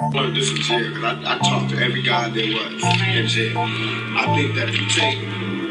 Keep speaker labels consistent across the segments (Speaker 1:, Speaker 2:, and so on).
Speaker 1: want to do jail because I, I talked to every guy there was in jail. I think that if you take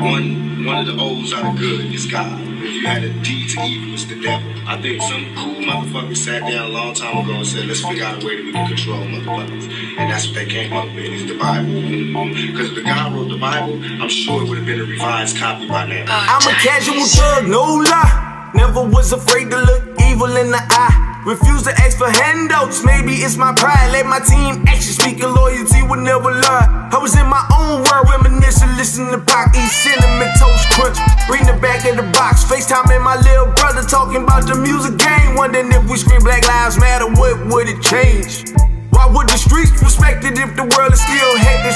Speaker 1: one one of the O's out of good, it's God. If you had a D to evil, it's the devil. I think some cool motherfucker sat down a long time ago and said, let's figure out a way that we can control motherfuckers. And that's what they came up with, is the Bible. Because if the guy wrote the Bible, I'm sure it would have been a revised copy by now.
Speaker 2: I'm a casual thug, no lie. Never was afraid to look evil in the eye. Refuse to ask for handouts, maybe it's my pride. Let my team action speak, and loyalty would never lie. I was in my own world, reminiscing, listening to Pac, eat cinnamon toast crunch. Reading the back of the box, FaceTime and my little brother talking about the music game. Wondering if we scream Black Lives Matter, what would it change? Why would the streets respect it if the world is still hate? The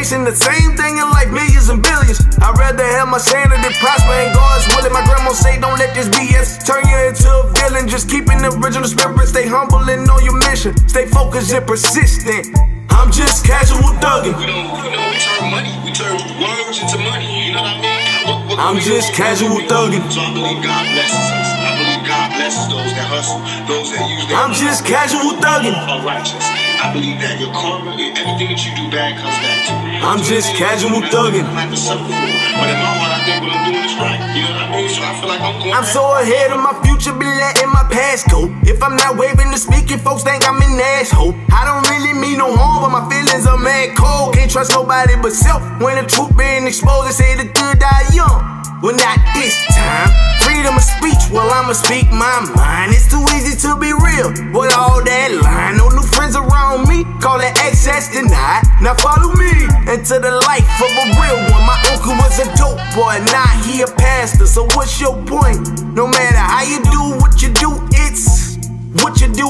Speaker 2: chasing the same thing in life, millions and billions. I'd rather have my sanity prosper and God's willing. My grandma say, don't let this BS turn you into a villain. Just keeping the original spirit, stay humble and know your mission. Stay focused and persistent. I'm just casual thugging.
Speaker 1: We don't, you know, we turn money, we turn words into money. You know what I mean? What- what-
Speaker 2: I'm just casual thugging.
Speaker 1: So I believe God blesses us. I believe God blesses those that hustle, those that use their
Speaker 2: I'm just casual thugging.
Speaker 1: are righteous. I believe that your karma, everything that you do bad comes back to you.
Speaker 2: I'm just casual thugging.
Speaker 1: I have to suffer for it. But in my heart, I think what I'm doing is right. You know what I mean? So I feel like I'm going
Speaker 2: I'm so ahead of my future, be letting my past go. If I'm not waving and speaking, folks think I'm an asshole. I don't really mean no harm, but my feelings are mad cold. Can't trust nobody but self. When the truth being exposed, they say the good die young. Well, not this time. Freedom of speech, well, I'ma speak my mind. It's too easy to be real. With all that lying, no new friends around me. Call it access denied. Now follow me into the life of a real one. My uncle was a dope boy, now he a pastor. So what's your point? No matter how you do what you do, it's what you do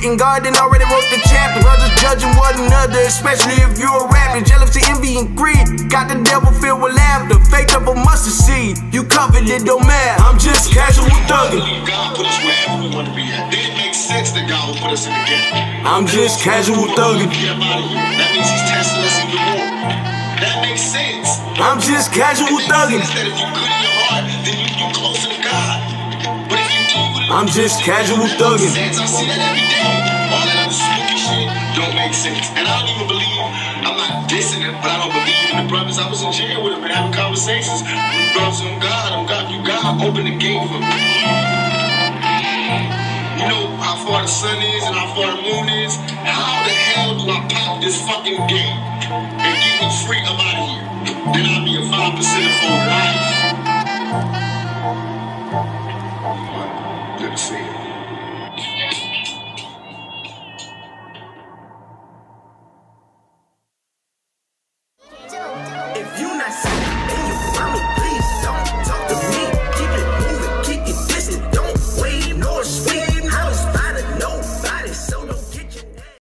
Speaker 2: written, God done already wrote the chapter. Others judging one another, especially if you're a rapper. Jealousy, envy, and greed. Got the devil filled with laughter. Faith of a mustard seed. You covered it, don't matter. I'm just casual thugging.
Speaker 1: God put us wherever we want to be at. Then it makes sense that God will put us in the ghetto.
Speaker 2: I'm just casual thugging.
Speaker 1: Get up out of here. That means He's testing us even more. That makes sense.
Speaker 2: I'm just casual thugging.
Speaker 1: that if you're good in your heart, then you, you're closer to God.
Speaker 2: I'm just casual thugging.
Speaker 1: Don't make sense. And I don't even believe, I'm not dissing it, but I don't believe in the. I was in jail with them and having conversations. God, on God, you open the gate for me. You know how far the sun is and how far the moon is? How the hell do I pop this fucking gate and get me free up here? Then I'll be a five percent for life.